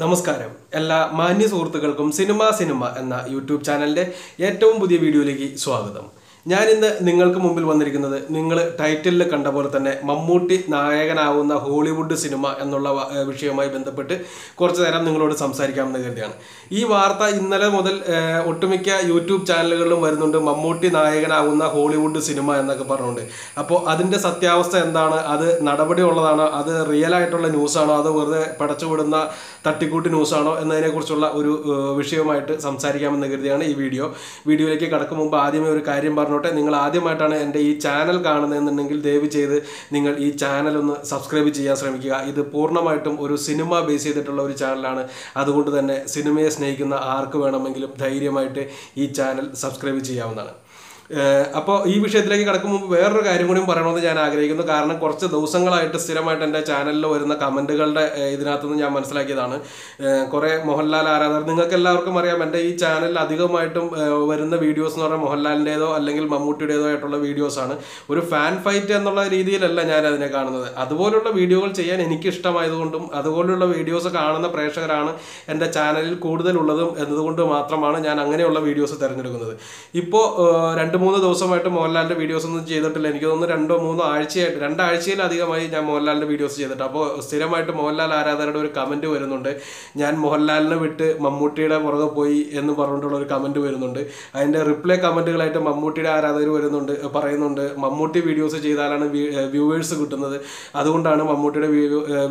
നമസ്കാരം. എല്ലാ മാന്യ സുഹൃത്തുക്കൾക്കും സിനിമ സിനിമ എന്ന യൂട്യൂബ് ചാനലിന്റെ ഏറ്റവും പുതിയ വീഡിയോയിലേക്ക് സ്വാഗതം. ഞാൻ ഇന്ന് നിങ്ങൾക്ക് മുമ്പിൽ വന്നിരിക്കുന്നത് നിങ്ങൾ ടൈറ്റിലിൽ കണ്ട പോലെ തന്നെ മമ്മൂട്ടി നായകനാവുന്ന ഹോളിവുഡ് സിനിമ എന്നുള്ള വിഷയവുമായി ബന്ധപ്പെട്ട് കുറച്ചു നേരം നിങ്ങളോട് സംസാരിക്കാമെന്ന് കരുതിയാണ്. ഈ വാർത്ത ഇന്നലെ മുതൽ ഒട്ടുമിക്ക യൂട്യൂബ് ചാനലുകളിലും വരുന്നുണ്ട് മമ്മൂട്ടി നായകനാവുന്ന ഹോളിവുഡ് സിനിമ എന്നൊക്കെ പറഞ്ഞുകൊണ്ട്. അപ്പോൾ അതിന്റെ സത്യാവസ്ഥ എന്താണ്? അത് നടപടി ഉള്ളതാണോ അത് റിയൽ ആയിട്ടുള്ള ന്യൂസാണോ? അത് വെറുതെ പടച്ചുവിടുന്ന തട്ടിക്കൂട്ട് ന്യൂസാണോ? എന്നതിനെക്കുറിച്ചുള്ള ഒരു വിഷയവുമായിട്ട് സംസാരിക്കാമെന്ന് കരുതിയാണ് ഈ വീഡിയോ. വീഡിയോയിലേക്ക് കടക്കും മുമ്പ് ആദ്യമേ ഒരു കാര്യം പറഞ്ഞോട്ടെ നിങ്ങൾ ആദ്യമായിട്ടാണ് എന്റെ ഈ ചാനൽ കാണുന്നതെന്നുണ്ടെങ്കിൽ ദയവ് ചെയ്ത് നിങ്ങൾ ഈ ചാനൽ ഒന്ന് സബ്സ്ക്രൈബ് ചെയ്യാൻ ശ്രമിക്കുക. ഇത് പൂർണമായിട്ടും ഒരു സിനിമ ബേസ് ചെയ്തിട്ടുള്ള ഒരു ചാനലാണ്. അതുകൊണ്ട് തന്നെ സിനിമയെ സ്നേഹിക്കുന്ന ആർക്ക് വേണമെങ്കിലും ധൈര്യമായിട്ട് ഈ ചാനൽ സബ്സ്ക്രൈബ് ചെയ്യാവുന്നതാണ്. അപ്പോൾ ഈ വിഷയത്തിലേക്ക് കിടക്കുമ്പോൾ മുമ്പ് വേറൊരു കാര്യം കൂടി പറയണമെന്ന് ഞാൻ ആഗ്രഹിക്കുന്നു. കാരണം കുറച്ച് ദിവസങ്ങളായിട്ട് സ്ഥിരമായിട്ട് എന്റെ ചാനലിൽ വരുന്ന കമന്റുകളുടെ ഇതിനകത്തുനിന്ന് ഞാൻ മനസ്സിലാക്കിയതാണ്. കുറേ മോഹൻലാൽ ആരാധകർ നിങ്ങൾക്ക് എല്ലാവർക്കും അറിയാം എന്റെ ഈ ചാനലിൽ അധികമായിട്ടും വരുന്ന വീഡിയോസ് എന്ന് പറഞ്ഞാൽ മോഹൻലാലിന്റെതോ അല്ലെങ്കിൽ മമ്മൂട്ടിയുടേതോ ആയിട്ടുള്ള വീഡിയോസാണ് ഒരു ഫാൻ ഫൈറ്റ് എന്നുള്ള രീതിയിലല്ല ഞാൻ അതിനെ കാണുന്നത്. അതുപോലുള്ള വീഡിയോകൾ ചെയ്യാൻ എനിക്ക് ഇഷ്ടമായതുകൊണ്ടും അതുപോലുള്ള വീഡിയോസ് കാണുന്ന പ്രേക്ഷകരാണ് എന്റെ ചാനലിൽ കൂടുതലുള്ളതും എന്നതുകൊണ്ട് മാത്രമാണ് ഞാൻ അങ്ങനെയുള്ള വീഡിയോസ് തിരഞ്ഞെടുക്കുന്നത്. ഇപ്പോൾ രണ്ട് മൂന്ന് ദിവസമായിട്ട് മോഹൻലാലിന്റെ വീഡിയോസ് ഒന്നും ചെയ്തിട്ടില്ല. എനിക്ക് തോന്നുന്നു രണ്ടോ മൂന്നോ ആഴ്ചയായിട്ട് രണ്ടാഴ്ചയിലധികമായി ഞാൻ മോഹൻലാലിന്റെ വീഡിയോസ് ചെയ്തിട്ട്. അപ്പോൾ സ്ഥിരമായിട്ട് മോഹൻലാൽ ആരാധകരുടെ ഒരു കമന്റ് വരുന്നുണ്ട്. ഞാൻ മോഹൻലാലിനെ വിട്ട് മമ്മൂട്ടിയുടെ പുറകെ പോയി എന്ന് പറഞ്ഞിട്ടുള്ള ഒരു കമന്റ് വരുന്നുണ്ട്. അതിന്റെ റിപ്ലൈ കമന്റുകളായിട്ട് മമ്മൂട്ടിയുടെ ആരാധകർ വരുന്നുണ്ട് പറയുന്നുണ്ട്. മമ്മൂട്ടി വീഡിയോസ് ചെയ്താലാണ് വ്യൂവേഴ്സ് കിട്ടുന്നത്. അതുകൊണ്ടാണ് മമ്മൂട്ടിയുടെ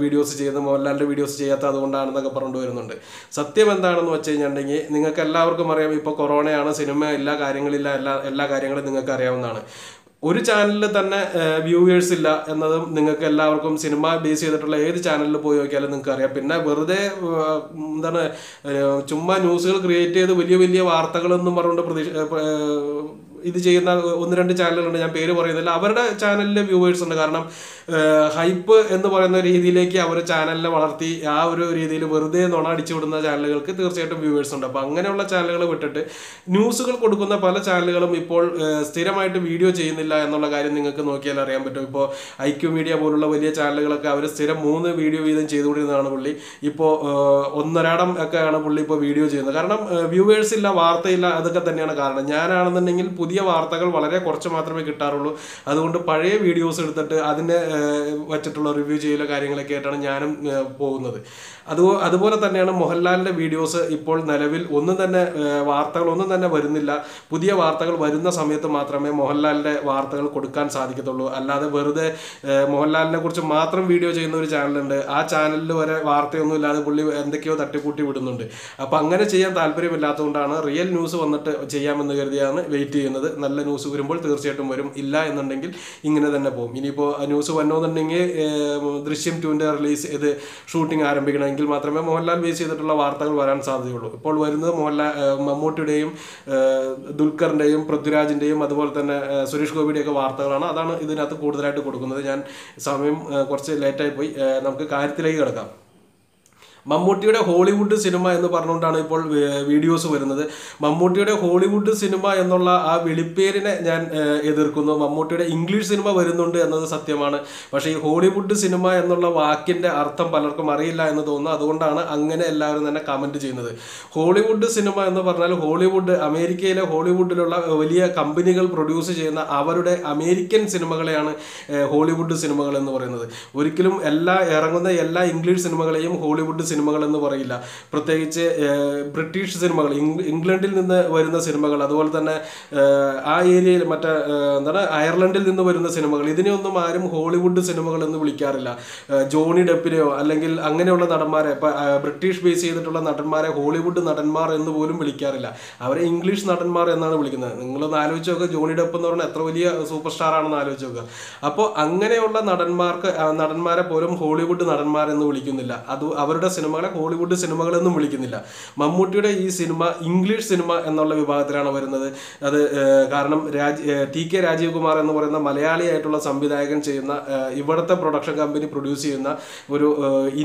വീഡിയോസ് ചെയ്യുന്നത് മോഹൻലാലിന്റെ വീഡിയോസ് ചെയ്യാത്ത അതുകൊണ്ടാണെന്നൊക്കെ പറഞ്ഞുകൊണ്ട് വരുന്നുണ്ട്. സത്യം എന്താണെന്ന് വെച്ച് കഴിഞ്ഞിട്ടുണ്ടെങ്കിൽ നിങ്ങൾക്ക് എല്ലാവർക്കും അറിയാം ഇപ്പോൾ കൊറോണയാണ് സിനിമ എല്ലാ കാര്യങ്ങളില്ല എല്ലാ എല്ലാ കാര്യങ്ങളും നിങ്ങൾക്ക് അറിയാവുന്നതാണ്. ഒരു ചാനലിൽ തന്നെ വ്യൂവേഴ്സ് ഇല്ല എന്നതും നിങ്ങൾക്ക് എല്ലാവർക്കും സിനിമ ബേസ് ചെയ്തിട്ടുള്ള ഏത് ചാനലിൽ പോയി നോക്കിയാലും നിങ്ങൾക്ക് അറിയാം. പിന്നെ വെറുതെ എന്താണ് ചുമ്മാ ന്യൂസുകൾ ക്രിയേറ്റ് ചെയ്ത് വലിയ വലിയ വാർത്തകളൊന്നും പറഞ്ഞുകൊണ്ട് പ്രതീക്ഷ ഇത് ചെയ്യുന്ന ഒന്ന് രണ്ട് ചാനലുകളുണ്ട് ഞാൻ പേര് പറയുന്നില്ല. അവരുടെ ചാനലിലെ വ്യൂവേഴ്സ് ഉണ്ട്. കാരണം ഹൈപ്പ് എന്ന് പറയുന്ന രീതിയിലേക്ക് അവർ ചാനലിനെ വളർത്തി ആ ഒരു രീതിയിൽ വെറുതെ നുണ അടിച്ചു വിടുന്ന ചാനലുകൾക്ക് തീർച്ചയായിട്ടും വ്യൂവേഴ്സ് ഉണ്ട്. അപ്പോൾ അങ്ങനെയുള്ള ചാനലുകൾ വിട്ടിട്ട് ന്യൂസുകൾ കൊടുക്കുന്ന പല ചാനലുകളും ഇപ്പോൾ സ്ഥിരമായിട്ട് വീഡിയോ ചെയ്യുന്നില്ല എന്നുള്ള കാര്യം നിങ്ങൾക്ക് നോക്കിയാൽ അറിയാൻ പറ്റും. ഇപ്പോൾ ഐക്യു മീഡിയ പോലുള്ള വലിയ ചാനലുകളൊക്കെ അവർ സ്ഥിരം മൂന്ന് വീഡിയോ വീതം ചെയ്തുകൊണ്ടിരുന്നതാണ് പുള്ളി. ഇപ്പോൾ ഒന്നരാടം ഒക്കെയാണ് പുള്ളി ഇപ്പോൾ വീഡിയോ ചെയ്യുന്നത്. കാരണം വ്യൂവേഴ്സ് ഇല്ല വാർത്തയില്ല അതൊക്കെ തന്നെയാണ് കാരണം. ഞാനാണെന്നുണ്ടെങ്കിൽ പുതിയ വാർത്തകൾ വളരെ കുറച്ച് മാത്രമേ കിട്ടാറുള്ളൂ. അതുകൊണ്ട് പഴയ വീഡിയോസ് എടുത്തിട്ട് അതിനെ വച്ചിട്ടുള്ള റിവ്യൂ ചെയ്യലോ കാര്യങ്ങളൊക്കെ ആയിട്ടാണ് ഞാനും പോകുന്നത്. അത് അതുപോലെ തന്നെയാണ് മോഹൻലാലിന്റെ വീഡിയോസ് ഇപ്പോൾ നിലവിൽ ഒന്നും തന്നെ വാർത്തകളൊന്നും തന്നെ വരുന്നില്ല. പുതിയ വാർത്തകൾ വരുന്ന സമയത്ത് മാത്രമേ മോഹൻലാലിന്റെ വാർത്തകൾ കൊടുക്കാൻ സാധിക്കത്തുള്ളൂ. അല്ലാതെ വെറുതെ മോഹൻലാലിനെ കുറിച്ച് മാത്രം വീഡിയോ ചെയ്യുന്ന ഒരു ചാനലുണ്ട്. ആ ചാനലിൽ വരെ വാർത്തയൊന്നും ഇല്ലാതെ പുള്ളി എന്തൊക്കെയോ തട്ടിക്കൂട്ടി വിടുന്നുണ്ട്. അപ്പം അങ്ങനെ ചെയ്യാൻ താല്പര്യമില്ലാത്തതുകൊണ്ടാണ് റിയൽ ന്യൂസ് വന്നിട്ട് ചെയ്യാമെന്ന് കരുതിയാണ് വെയിറ്റ് ചെയ്യുന്നത്. നല്ല ന്യൂസ് വരുമ്പോൾ തീർച്ചയായിട്ടും വരും. ഇല്ല എന്നുണ്ടെങ്കിൽ ഇങ്ങനെ തന്നെ പോകും. ഇനിയിപ്പോൾ ന്യൂസ് വന്നോന്നുണ്ടെങ്കിൽ ദൃശ്യം ടുവിന്റെ റിലീസ് ഇത് ഷൂട്ടിംഗ് ആരംഭിക്കണമെങ്കിൽ മാത്രമേ മോഹൻലാൽ ബേസ് ചെയ്തിട്ടുള്ള വാർത്തകൾ വരാൻ സാധ്യതയുള്ളൂ. ഇപ്പോൾ വരുന്നത് മോഹൻലാൽ മമ്മൂട്ടിയുടെയും ദുൽഖറിന്റെയും പൃഥ്വിരാജിന്റെയും അതുപോലെ തന്നെ സുരേഷ് ഗോപിയുടെയൊക്കെ വാർത്തകളാണ്. അതാണ് ഇതിനകത്ത് കൂടുതലായിട്ട് കൊടുക്കുന്നത്. ഞാൻ സമയം കുറച്ച് ലേറ്റായി പോയി. നമുക്ക് കാര്യത്തിലേക്ക് കിടക്കാം. മമ്മൂട്ടിയുടെ ഹോളിവുഡ് സിനിമ എന്ന് പറഞ്ഞുകൊണ്ടാണ് ഇപ്പോൾ വീഡിയോസ് വരുന്നത്. മമ്മൂട്ടിയുടെ ഹോളിവുഡ് സിനിമ എന്നുള്ള ആ വിളിപ്പേരിനെ ഞാൻ എതിർക്കുന്നു. മമ്മൂട്ടിയുടെ ഇംഗ്ലീഷ് സിനിമ വരുന്നുണ്ട് എന്നത് സത്യമാണ്. പക്ഷേ ഈ ഹോളിവുഡ് സിനിമ എന്നുള്ള വാക്കിന്റെ അർത്ഥം പലർക്കും അറിയില്ല എന്ന് തോന്നുന്നു. അതുകൊണ്ടാണ് അങ്ങനെ എല്ലാവരും തന്നെ കമന്റ് ചെയ്യുന്നത്. ഹോളിവുഡ് സിനിമ എന്ന് പറഞ്ഞാൽ ഹോളിവുഡ് അമേരിക്കയിലെ ഹോളിവുഡിലുള്ള വലിയ കമ്പനികൾ പ്രൊഡ്യൂസ് ചെയ്യുന്ന അവരുടെ അമേരിക്കൻ സിനിമകളെയാണ് ഹോളിവുഡ് സിനിമകൾ എന്ന് പറയുന്നത്. ഒരിക്കലും എല്ലാ ഇറങ്ങുന്ന എല്ലാ ഇംഗ്ലീഷ് സിനിമകളെയും ഹോളിവുഡ് സിനിമകൾ എന്ന് പറയില്ല. പ്രത്യേകിച്ച് ബ്രിട്ടീഷ് സിനിമകൾ ഇംഗ്ലണ്ടിൽ നിന്ന് വരുന്ന സിനിമകൾ അതുപോലെ തന്നെ ആ ഏരിയയിൽ മറ്റേ എന്താണ് അയർലൻഡിൽ നിന്ന് വരുന്ന സിനിമകൾ ഇതിനെയൊന്നും ആരും ഹോളിവുഡ് സിനിമകൾ എന്ന് വിളിക്കാറില്ല. ജോണി ഡെപ്പിനെയോ അല്ലെങ്കിൽ അങ്ങനെയുള്ള നടന്മാരെ ബ്രിട്ടീഷ് ബേസ് ചെയ്തിട്ടുള്ള നടന്മാരെ ഹോളിവുഡ് നടന്മാർ എന്ന് പോലും വിളിക്കാറില്ല. അവരെ ഇംഗ്ലീഷ് നടന്മാർ എന്നാണ് വിളിക്കുന്നത്. നിങ്ങളൊന്ന് ആലോചിച്ച് നോക്കുക ജോണി ഡെപ്പ് എന്ന് പറഞ്ഞാൽ എത്ര വലിയ സൂപ്പർ സ്റ്റാർ ആണെന്ന് ആലോചിച്ച് നോക്കുക അപ്പോൾ അങ്ങനെയുള്ള നടന്മാർക്ക് നടന്മാരെ പോലും ഹോളിവുഡ് നടന്മാരെന്ന് വിളിക്കുന്നില്ല. അത് അവരുടെ സിനിമകളെ ഹോളിവുഡ് സിനിമകളെന്നും വിളിക്കുന്നില്ല. മമ്മൂട്ടിയുടെ ഈ സിനിമ ഇംഗ്ലീഷ് സിനിമ എന്നുള്ള വിഭാഗത്തിലാണ് വരുന്നത്. അത് കാരണം രാജ് ടി കെ രാജീവ് കുമാർ എന്ന് പറയുന്ന മലയാളിയായിട്ടുള്ള സംവിധായകൻ ചെയ്യുന്ന ഇവിടുത്തെ പ്രൊഡക്ഷൻ കമ്പനി പ്രൊഡ്യൂസ് ചെയ്യുന്ന ഒരു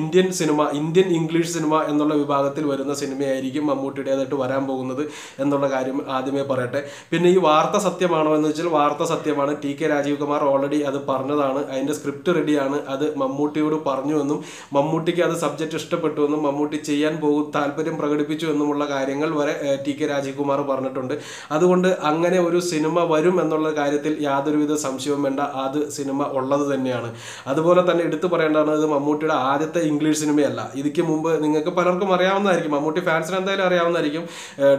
Indian cinema Indian English cinema എന്നുള്ള വിഭാഗത്തിൽ വരുന്ന സിനിമയായിരിക്കും മമ്മൂട്ടിയുടേതായിട്ട് വരാൻ പോകുന്നത് എന്നുള്ള കാര്യം ആദ്യമേ പറയട്ടെ. പിന്നെ ഈ വാർത്ത സത്യമാണോ എന്ന് വെച്ചാൽ വാർത്ത സത്യമാണ്. T K Rajeev Kumar already അത് പറഞ്ഞതാണ്. അതിന്റെ സ്ക്രിപ്റ്റ് റെഡിയാണ് അത് മമ്മൂട്ടിയോട് പറഞ്ഞു എന്നും മമ്മൂട്ടിക്ക് അത് സബ്ജക്റ്റ് ഇഷ്ടപ്പെട്ടു ഇഷ്ടപ്പെട്ടു എന്നും മമ്മൂട്ടി ചെയ്യാൻ പോകും താല്പര്യം പ്രകടിപ്പിച്ചു എന്നുമുള്ള കാര്യങ്ങൾ വരെ ടി കെ രാജീവ്കുമാർ പറഞ്ഞിട്ടുണ്ട്. അതുകൊണ്ട് അങ്ങനെ ഒരു സിനിമ വരും എന്നുള്ള കാര്യത്തിൽ യാതൊരുവിധ സംശയവും വേണ്ട. അത് സിനിമ ഉള്ളത് തന്നെയാണ്. അതുപോലെ തന്നെ എടുത്തു പറയേണ്ടതാണ് ഇത് മമ്മൂട്ടിയുടെ ആദ്യത്തെ ഇംഗ്ലീഷ് സിനിമയല്ല. ഇതിക്ക് മുമ്പ് നിങ്ങൾക്ക് പലർക്കും അറിയാവുന്നതായിരിക്കും. മമ്മൂട്ടി ഫാൻസിന് എന്തായാലും അറിയാവുന്നതായിരിക്കും.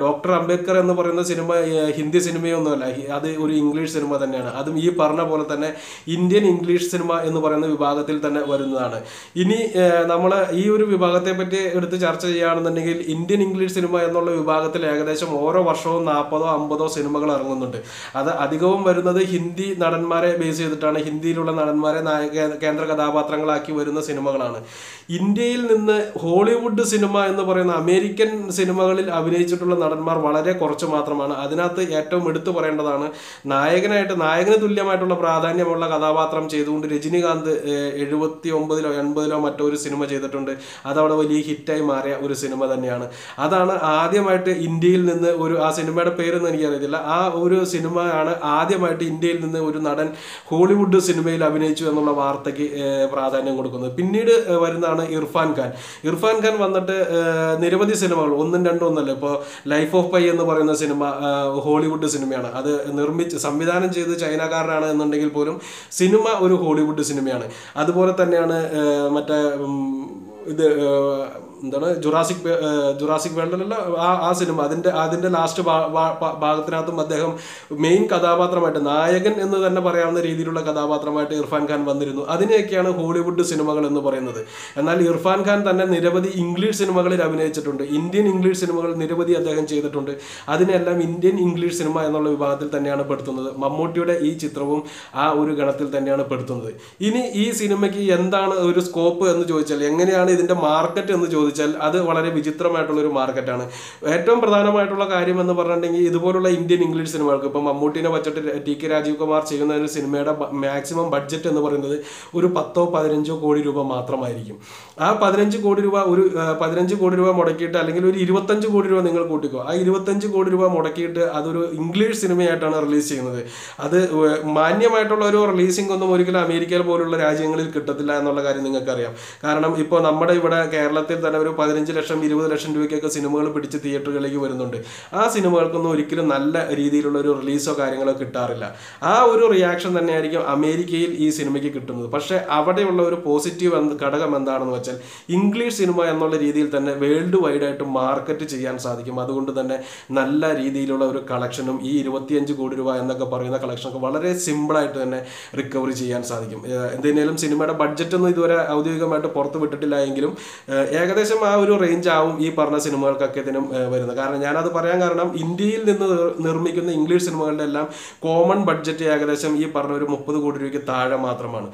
ഡോക്ടർ അംബേദ്കർ എന്ന് പറയുന്ന സിനിമ ഹിന്ദി സിനിമയൊന്നുമല്ല. അത് ഒരു ഇംഗ്ലീഷ് സിനിമ തന്നെയാണ്. അതും ഈ പറഞ്ഞ പോലെ തന്നെ ഇന്ത്യൻ ഇംഗ്ലീഷ് സിനിമ എന്ന് പറയുന്ന വിഭാഗത്തിൽ തന്നെ വരുന്നതാണ്. ഇനി നമ്മൾ ഈ ഒരു വിഭാഗത്തെ പറ്റി എടുത്ത് ചർച്ച ചെയ്യുകയാണെന്നുണ്ടെങ്കിൽ ഇന്ത്യൻ ഇംഗ്ലീഷ് സിനിമ എന്നുള്ള വിഭാഗത്തിൽ ഏകദേശം ഓരോ വർഷവും നാൽപ്പതോ അമ്പതോ സിനിമകൾ ഇറങ്ങുന്നുണ്ട്. അത് അധികവും വരുന്നത് ഹിന്ദി നടന്മാരെ ബേസ് ചെയ്തിട്ടാണ്. ഹിന്ദിയിലുള്ള നടന്മാരെ കേന്ദ്ര കഥാപാത്രങ്ങളാക്കി വരുന്ന സിനിമകളാണ്. ഇന്ത്യയിൽ നിന്ന് ഹോളിവുഡ് സിനിമ എന്ന് പറയുന്ന അമേരിക്കൻ സിനിമകളിൽ അഭിനയിച്ചിട്ടുള്ള നടന്മാർ വളരെ കുറച്ച് മാത്രമാണ്. അതിനകത്ത് ഏറ്റവും എടുത്തു പറയേണ്ടതാണ് നായകനായിട്ട് നായകന് തുല്യമായിട്ടുള്ള പ്രാധാന്യമുള്ള കഥാപാത്രം ചെയ്തുകൊണ്ട് രജനികാന്ത് എഴുപത്തി ഒമ്പതിലോ എൺപതിലോ മറ്റോ ഒരു സിനിമ ചെയ്തിട്ടുണ്ട്. അതവിടെ വലിയ ഹിറ്റായി മാറിയ ഒരു സിനിമ തന്നെയാണ്. അതാണ് ആദ്യമായിട്ട് ഇന്ത്യയിൽ നിന്ന് ഒരു ആ സിനിമയുടെ പേരൊന്നും എനിക്കറിയത്തില്ല. ആ ഒരു സിനിമ ആണ് ആദ്യമായിട്ട് ഇന്ത്യയിൽ നിന്ന് ഒരു നടൻ ഹോളിവുഡ് സിനിമയിൽ അഭിനയിച്ചു എന്നുള്ള വാർത്തയ്ക്ക് പ്രാധാന്യം കൊടുക്കുന്നത്. പിന്നീട് വരുന്നതാണ് ഇർഫാൻ ഖാൻ. ഇർഫാൻ ഖാൻ വന്നിട്ട് നിരവധി സിനിമകൾ ഒന്നും രണ്ടും ഒന്നല്ല. ഇപ്പോൾ ലൈഫ് ഓഫ് പൈ എന്ന് പറയുന്ന സിനിമ ഹോളിവുഡ് സിനിമയാണ്. അത് നിർമ്മിച്ച് സംവിധാനം ചെയ്ത് ചൈനക്കാരനാണ് എന്നുണ്ടെങ്കിൽ പോലും സിനിമ ഒരു ഹോളിവുഡ് സിനിമയാണ്. അതുപോലെ തന്നെയാണ് മറ്റേ the എന്താണ് ജുറാസിക് ജുറാസിക് വേൾഡിലുള്ള ആ ആ സിനിമ അതിന്റെ അതിന്റെ ലാസ്റ്റ് ഭാഗത്തിനകത്തും അദ്ദേഹം മെയിൻ കഥാപാത്രമായിട്ട് നായകൻ എന്ന് തന്നെ പറയാവുന്ന രീതിയിലുള്ള കഥാപാത്രമായിട്ട് ഇർഫാൻ ഖാൻ വന്നിരുന്നു. അതിനെയൊക്കെയാണ് ഹോളിവുഡ് സിനിമകൾ എന്ന് പറയുന്നത്. എന്നാൽ ഇർഫാൻ ഖാൻ തന്നെ നിരവധി ഇംഗ്ലീഷ് സിനിമകളിൽ അഭിനയിച്ചിട്ടുണ്ട്. ഇന്ത്യൻ ഇംഗ്ലീഷ് സിനിമകൾ നിരവധി അദ്ദേഹം ചെയ്തിട്ടുണ്ട്. അതിനെല്ലാം ഇന്ത്യൻ ഇംഗ്ലീഷ് സിനിമ എന്നുള്ള വിഭാഗത്തിൽ തന്നെയാണ് പെടുത്തുന്നത്. മമ്മൂട്ടിയുടെ ഈ ചിത്രവും ആ ഒരു ഗണത്തിൽ തന്നെയാണ് പെടുത്തുന്നത്. ഇനി ഈ സിനിമയ്ക്ക് എന്താണ് ഒരു സ്കോപ്പ് എന്ന് ചോദിച്ചാൽ എങ്ങനെയാണ് ഇതിന്റെ മാർക്കറ്റ് എന്ന് ചോദിച്ചാൽ അത് വളരെ വിചിത്രമായിട്ടുള്ള ഒരു മാർക്കറ്റാണ്. ഏറ്റവും പ്രധാനമായിട്ടുള്ള കാര്യം എന്ന് പറഞ്ഞിട്ടുണ്ടെങ്കിൽ ഇതുപോലുള്ള ഇന്ത്യൻ ഇംഗ്ലീഷ് സിനിമകൾക്ക് ഇപ്പം മമ്മൂട്ടിനെ വച്ചിട്ട് ടി കെ രാജീവ് കുമാർ ചെയ്യുന്ന ഒരു സിനിമയുടെ മാക്സിമം ബഡ്ജറ്റ് എന്ന് പറയുന്നത് ഒരു പത്തോ പതിനഞ്ചോ കോടി രൂപ മാത്രമായിരിക്കും. ആ പതിനഞ്ച് കോടി രൂപ ഒരു പതിനഞ്ച് കോടി രൂപ മുടക്കിയിട്ട് അല്ലെങ്കിൽ ഒരു ഇരുപത്തഞ്ച് കോടി രൂപ നിങ്ങൾ കൂട്ടിക്കോ. ആ ഇരുപത്തഞ്ച് കോടി രൂപ മുടക്കിയിട്ട് അതൊരു ഇംഗ്ലീഷ് സിനിമയായിട്ടാണ് റിലീസ് ചെയ്യുന്നത്. അത് മാന്യമായിട്ടുള്ള ഒരു റിലീസിംഗ് ഒന്നും ഒരിക്കലും അമേരിക്കയിൽ പോലുള്ള രാജ്യങ്ങളിൽ കിട്ടത്തില്ല എന്നുള്ള കാര്യം നിങ്ങൾക്കറിയാം. കാരണം ഇപ്പോൾ നമ്മുടെ ഇവിടെ കേരളത്തിൽ തന്നെ ഒരു പതിനഞ്ച് ലക്ഷം ഇരുപത് ലക്ഷം രൂപയ്ക്കൊക്കെ സിനിമകൾ പിടിച്ച് തിയേറ്ററുകളിലേക്ക് വരുന്നുണ്ട്. ആ സിനിമകൾക്കൊന്നും ഒരിക്കലും നല്ല രീതിയിലുള്ള ഒരു റിലീസോ കാര്യങ്ങളോ കിട്ടാറില്ല. ആ ഒരു റിയാക്ഷൻ തന്നെയായിരിക്കും അമേരിക്കയിൽ ഈ സിനിമയ്ക്ക് കിട്ടുന്നത്. പക്ഷേ അവിടെയുള്ള ഒരു പോസിറ്റീവ് ഘടകം എന്താണെന്ന് വെച്ചാൽ ഇംഗ്ലീഷ് സിനിമ എന്നുള്ള രീതിയിൽ തന്നെ വേൾഡ് വൈഡ് ആയിട്ട് മാർക്കറ്റ് ചെയ്യാൻ സാധിക്കും. അതുകൊണ്ട് തന്നെ നല്ല രീതിയിലുള്ള ഒരു കളക്ഷനും ഈ ഇരുപത്തിയഞ്ച് കോടി രൂപ എന്നൊക്കെ പറയുന്ന കളക്ഷനൊക്കെ വളരെ സിമ്പിളായിട്ട് തന്നെ റിക്കവറി ചെയ്യാൻ സാധിക്കും. എന്തെങ്കിലും സിനിമയുടെ ബഡ്ജറ്റ് ഒന്നും ഇതുവരെ ഔദ്യോഗികമായിട്ട് പുറത്ത് വിട്ടിട്ടില്ല എങ്കിലും ഏഹ് ഏകദേശം ആ ഒരു റേഞ്ച് ആവും ഈ പറഞ്ഞ സിനിമകൾക്കൊക്കെ ഇതിനും വരുന്നത്. കാരണം ഞാനത് പറയാൻ കാരണം ഇന്ത്യയിൽ നിന്ന് നിർ- നിർമ്മിക്കുന്ന ഇംഗ്ലീഷ് സിനിമകളുടെ എല്ലാം കോമൺ ബഡ്ജറ്റ് ഏകദേശം ഈ പറഞ്ഞ ഒരു മുപ്പത് കോടി രൂപയ്ക്ക് താഴെ മാത്രമാണ്.